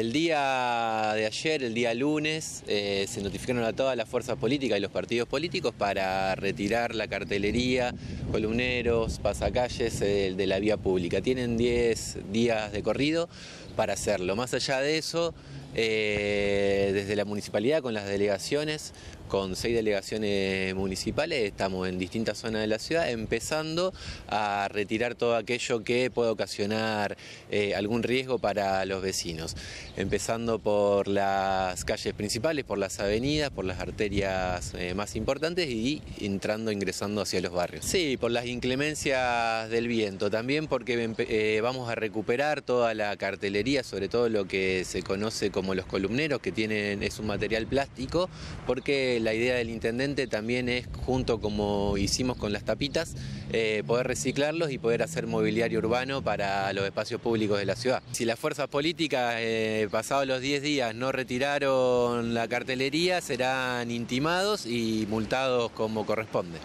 El día de ayer, el día lunes, eh, se notificaron a todas las fuerzas políticas y los partidos políticos para retirar la cartelería, columneros, pasacalles eh, de la vía pública. Tienen 10 días de corrido para hacerlo. Más allá de eso, eh, desde la municipalidad con las delegaciones, con seis delegaciones municipales, estamos en distintas zonas de la ciudad, empezando a retirar todo aquello que pueda ocasionar eh, algún riesgo para los vecinos. Empezando por las calles principales, por las avenidas, por las arterias eh, más importantes y entrando, ingresando hacia los barrios. Sí, por las inclemencias del viento, también porque vamos a recuperar toda la cartelería, sobre todo lo que se conoce como los columneros, que tienen, es un material plástico, porque la idea del intendente también es, junto como hicimos con las tapitas, eh, poder reciclarlos y poder hacer mobiliario urbano para los espacios públicos de la ciudad. Si las fuerzas políticas, eh, pasados los 10 días, no retiraron la cartelería, serán intimados y multados como corresponde.